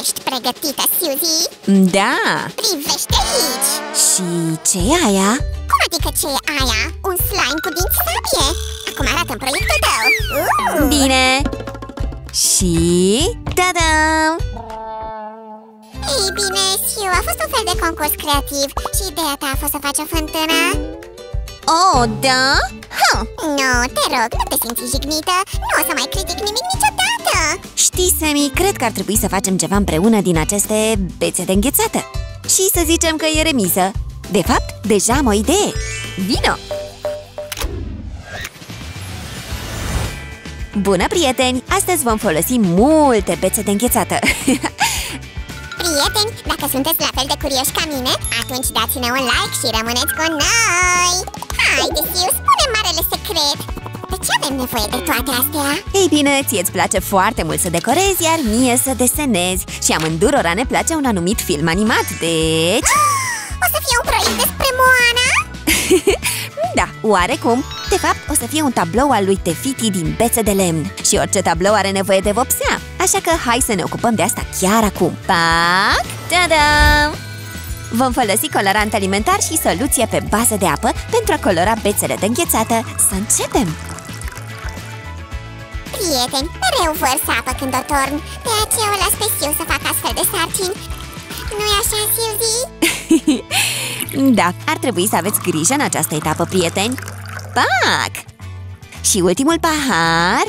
Ești pregătită, Suzy? Da! Privește aici! Și ce e aia? Cum adică ce e aia? Un slime cu dinți sabie? Acum arată în proiectul tău! Uh! Bine! Și... Ta-dam! Ei bine, Siu, a fost un fel de concurs creativ și ideea ta a fost să faci o fântână? Oh, da? Ha! Nu, te rog, nu te simți jignită Nu o să mai critic nimic niciodată Știi, Sammy, cred că ar trebui să facem ceva împreună din aceste bețe de înghețată. Și să zicem că e remisă. De fapt, deja am o idee. Vino! Bună, prieteni! Astăzi vom folosi multe bețe de înghețată. Prieteni, dacă sunteți la fel de curioși ca mine Atunci dați-ne un like și rămâneți cu noi! Haide, Siu, spune marele secret De ce avem nevoie de toate astea? Ei bine, ție îți place foarte mult să decorezi, iar mie să desenezi Și amândurora ne place un anumit film animat, deci... O să fie un proiect despre Moana? Da, oarecum De fapt, o să fie un tablou al lui Tefiti din bețe de lemn Și orice tablou are nevoie de vopsea Așa că hai să ne ocupăm de asta chiar acum Pac! Ta-da! Vom folosi colorant alimentar și soluție pe bază de apă pentru a colora bețele de înghețată. Să începem! Prieteni, mereu vor să apă când o torn De aceea o las pe Siu să fac astfel de sarcini Nu-i așa, Suzy? Da, ar trebui să aveți grijă în această etapă, prieteni Pac! Și ultimul pahar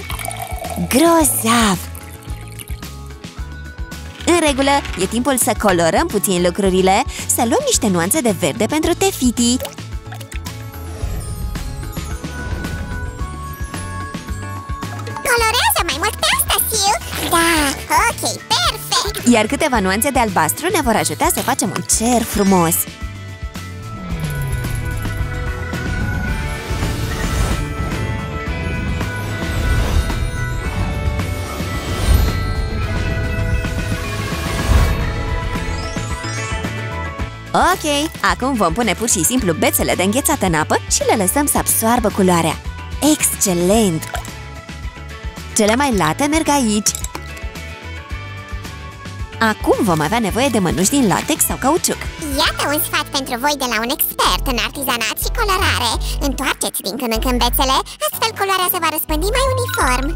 Grozav! În regulă, e timpul să colorăm puțin lucrurile Să luăm niște nuanțe de verde pentru Tefiti Iar câteva nuanțe de albastru ne vor ajuta să facem un cer frumos. Ok, acum vom pune pur și simplu bețele de înghețată în apă și le lăsăm să absoarbă culoarea. Excelent! Cele mai late merg aici Acum vom avea nevoie de mănuși din latex sau cauciuc Iată un sfat pentru voi de la un expert în artizanat și colorare Întoarceți din când în când bețele, astfel culoarea se va răspândi mai uniform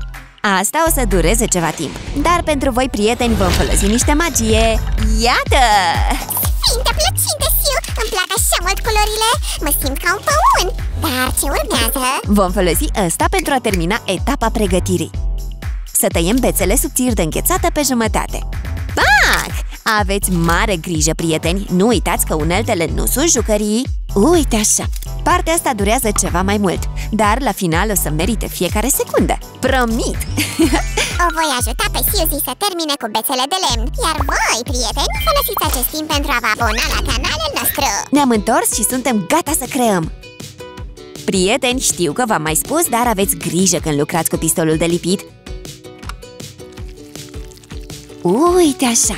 Asta o să dureze ceva timp Dar pentru voi, prieteni, vom folosi niște magie Iată! Sfinte plăcinte, Siu! Îmi plac așa mult culorile! Mă simt ca un păun! Dar ce urmează? Vom folosi ăsta pentru a termina etapa pregătirii Să tăiem bețele subțiri de înghețată pe jumătate Pac! Aveți mare grijă, prieteni! Nu uitați că uneltele nu sunt jucării Uite așa! Partea asta durează ceva mai mult Dar la final o să merite fiecare secundă Promit! O voi ajuta pe Suzy să termine cu bețele de lemn Iar voi, prieteni, folosiți acest timp pentru a vă abona la canalul nostru Ne-am întors și suntem gata să creăm! Prieteni, știu că v-am mai spus, dar aveți grijă când lucrați cu pistolul de lipit Uite așa!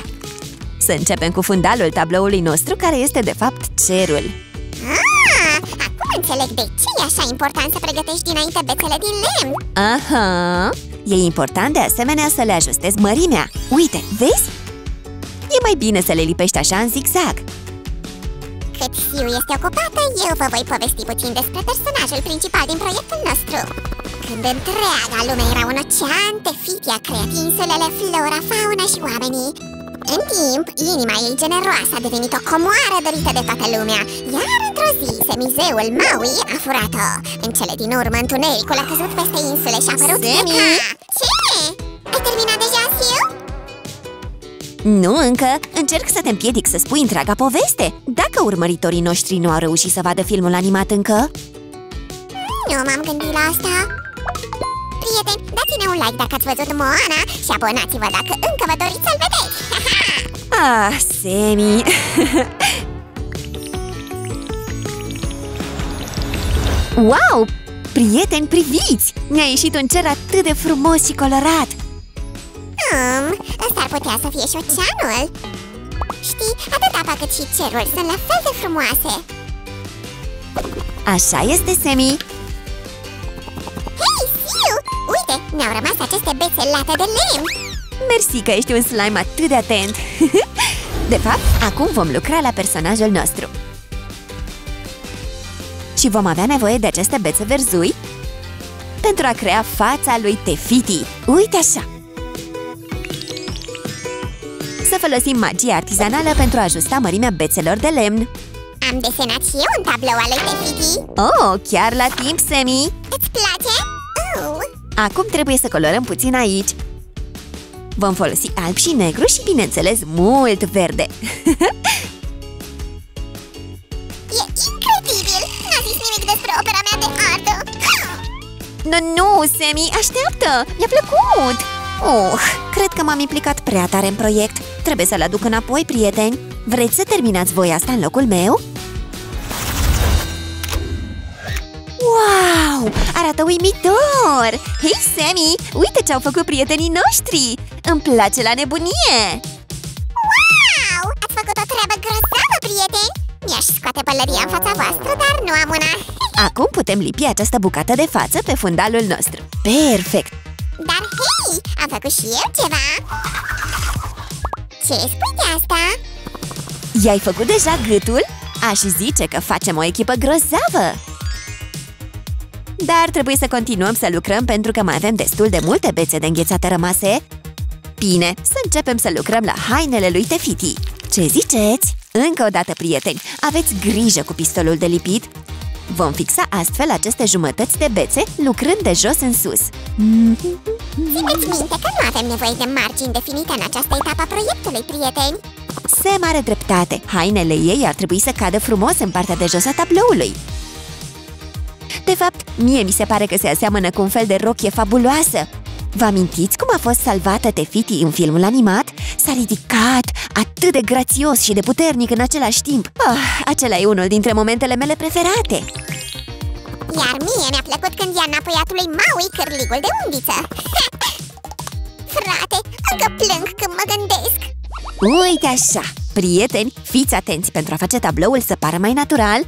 Să începem cu fundalul tabloului nostru, care este de fapt cerul ah, Acum înțeleg de ce e așa important să pregătești dinainte bețele din lemn Aha! E important de asemenea să le ajustezi mărimea Uite, vezi? E mai bine să le lipești așa în zigzag Cât Siu este ocupată, eu vă voi povesti puțin despre personajul principal din proiectul nostru Când întreaga lume era un ocean, Tefiti a creat insulele, flora, fauna și oamenii în timp, inima ei generoasă a devenit o comoară dorită de toată lumea Iar într-o zi, semizeul Maui a furat-o În cele din urmă, întunericul a căzut peste insule și a apărut Semi! Eka. Ce? Ai terminat deja, Siu? Nu încă, încerc să te împiedic să spui întreaga poveste Dacă urmăritorii noștri nu au reușit să vadă filmul animat încă Nu m-am gândit la asta Prieteni, dați-ne un like dacă ați văzut Moana Și abonați-vă dacă încă vă doriți să-l vedeți Ah, Semi! wow! Prieteni, priviți! Ne-a ieșit un cer atât de frumos și colorat! um, Ăsta ar putea să fie și oceanul Știi, atât apa cât și cerul sunt la fel de frumoase Așa este, Semi! Hei, Siu! Uite, ne-au rămas aceste bețe late de lemn Mersi că ești un slime atât de atent! De fapt, acum vom lucra la personajul nostru. Și vom avea nevoie de aceste bețe verzui pentru a crea fața lui Tefiti. Uite așa! Să folosim magia artizanală pentru a ajusta mărimea bețelor de lemn. Am desenat și eu un tablou al lui Tefiti. Oh, chiar la timp, Semi! Îți place? Uh. Acum trebuie să colorăm puțin aici. Vom folosi alb și negru și, bineînțeles, mult verde. E incredibil! N-a zis nimic despre opera mea de artă. Nu, nu, Semi, așteaptă! Mi-a plăcut! Uh, cred că m-am implicat prea tare în proiect. Trebuie să-l aduc înapoi, prieteni. Vreți să terminați voi asta în locul meu? Wow! Arată uimitor! Hei, Sammy! Uite ce au făcut prietenii noștri! Îmi place la nebunie! Wow! Ați făcut o treabă grozavă, prieteni! Mi-aș scoate pălăria în fața voastră, dar nu am una. Acum putem lipi această bucată de față pe fundalul nostru. Perfect! Dar hei, am făcut și eu ceva! Ce spui de asta? I-ai făcut deja gâtul? Aș zice că facem o echipă grozavă! Dar trebuie să continuăm să lucrăm pentru că mai avem destul de multe bețe de înghețate rămase. Bine, să începem să lucrăm la hainele lui Tefiti. Ce ziceți? Încă o dată, prieteni, aveți grijă cu pistolul de lipit. Vom fixa astfel aceste jumătăți de bețe lucrând de jos în sus. Țineți minte că nu avem nevoie de margini definite în această etapă a proiectului, prieteni. Se mare dreptate, hainele ei ar trebui să cadă frumos în partea de jos a tabloului. De fapt, mie mi se pare că se aseamănă cu un fel de rochie fabuloasă. Vă amintiți cum a fost salvată Tefiti în filmul animat? S-a ridicat atât de grațios și de puternic în același timp. Ah, acela e unul dintre momentele mele preferate. Iar mie mi-a plăcut când i-a înapoiat lui Maui cârligul de undiță. Frate, încă plâng când mă gândesc. Uite așa! Prieteni, fiți atenți pentru a face tabloul să pară mai natural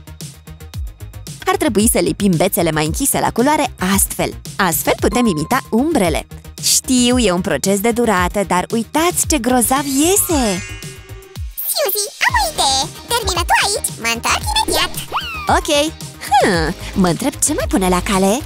ar trebui să lipim bețele mai închise la culoare astfel. Astfel putem imita umbrele. Știu, e un proces de durată, dar uitați ce grozav iese! Suzy, am o idee! Termină tu aici, mă întorc imediat! Ok! Hmm, mă întreb ce mai pune la cale?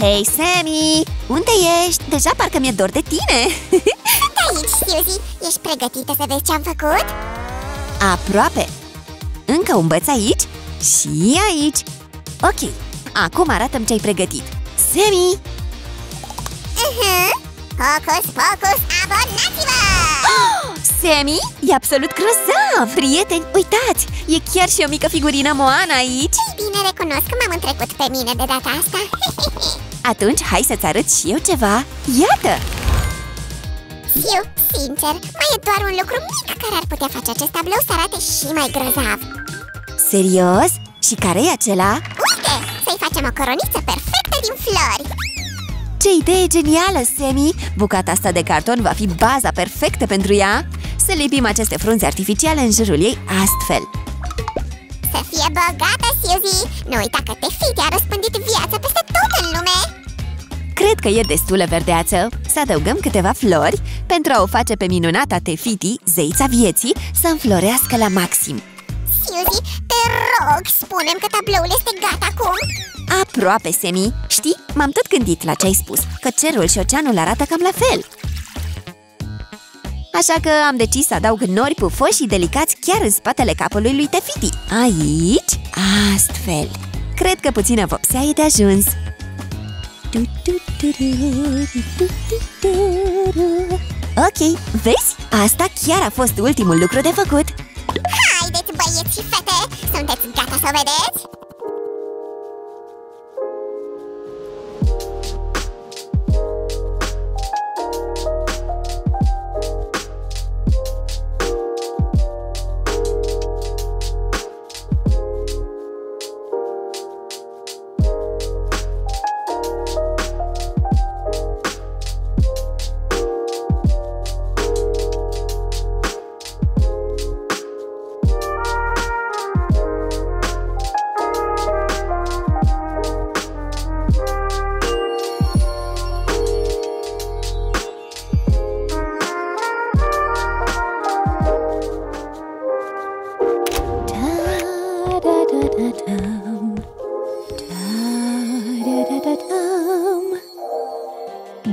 Hei, Sammy! Unde ești? Deja parcă mi-e dor de tine! Sunt aici, Suzy! Ești pregătită să vezi ce-am făcut? Aproape! Încă un băț aici și aici Ok, acum arată-mi ce-ai pregătit Sammy! Uh-huh. Hocus pocus, abonați-vă! Sammy, e absolut grozav! Prieteni, uitați! E chiar și o mică figurină Moana aici Bine recunosc că m-am întrecut pe mine de data asta Atunci hai să-ți arăt și eu ceva Iată! Eu, sincer, mai e doar un lucru mic care ar putea face acest tablou să arate și mai grozav Serios? Și care e acela? Uite, să-i facem o coroniță perfectă din flori Ce idee genială, Semi! Bucata asta de carton va fi baza perfectă pentru ea Să lipim aceste frunze artificiale în jurul ei astfel Să fie bogată, Suzy! Nu uita că Tefiti a răspândit că e destulă verdeață. Să adăugăm câteva flori. Pentru a o face pe minunata Tefiti, zeița vieții, să înflorească la maxim. Suzy, te rog, spunem că tabloul este gata acum! Aproape, Semi! Știi, m-am tot gândit la ce ai spus Că cerul și oceanul arată cam la fel. Așa că am decis să adaug nori pufoși și delicați chiar în spatele capului lui Tefiti. Aici, astfel. Cred că puțină vopsea e de ajuns Ok, vezi? Asta chiar a fost ultimul lucru de făcut Haideți, băieți și fete! Sunteți gata să o vedeți?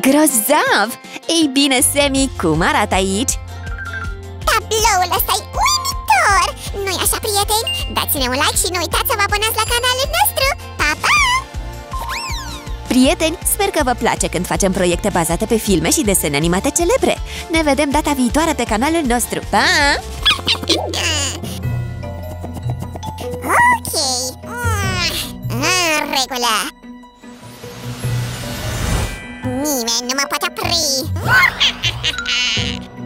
Grozav! Ei bine, Semi, cum arată aici? Tabloul ăsta e uimitor! Nu-i așa, prieteni? Dați-ne un like și nu uitați să vă abonați la canalul nostru! Pa, pa! Prieteni, sper că vă place când facem proiecte bazate pe filme și desene animate celebre. Ne vedem data viitoare pe canalul nostru. Pa! Ok. În regulă. Nimeni nu mă poate opri.